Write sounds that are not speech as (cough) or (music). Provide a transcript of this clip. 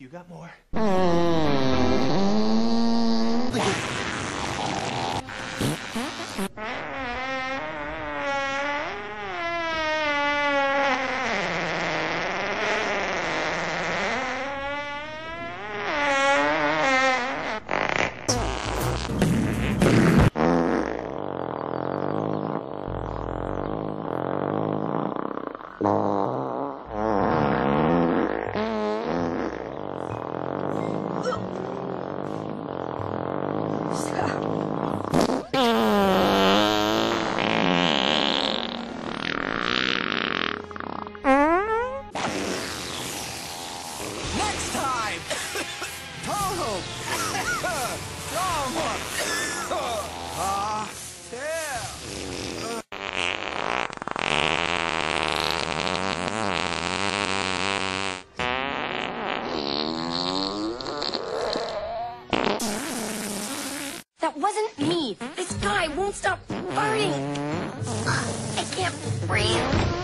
You got more? Next time! (laughs) Total! (laughs) Drama! (laughs) Ah, yeah! That wasn't me. This guy won't stop farting. I can't breathe.